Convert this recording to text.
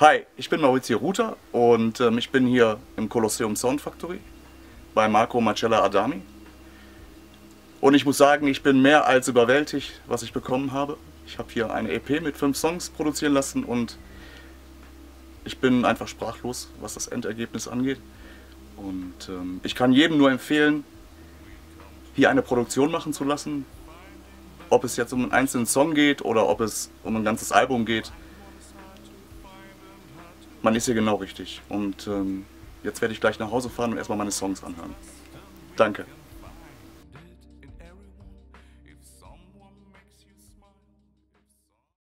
Hi, ich bin Maurizio Ruter und ähm, ich bin hier im Colosseum Sound Factory bei Marco Marcella Adami. Und ich muss sagen, ich bin mehr als überwältigt, was ich bekommen habe. Ich habe hier eine EP mit fünf Songs produzieren lassen und ich bin einfach sprachlos, was das Endergebnis angeht. Und ähm, ich kann jedem nur empfehlen, hier eine Produktion machen zu lassen. Ob es jetzt um einen einzelnen Song geht oder ob es um ein ganzes Album geht man ist hier genau richtig. Und ähm, jetzt werde ich gleich nach Hause fahren und erstmal meine Songs anhören. Danke.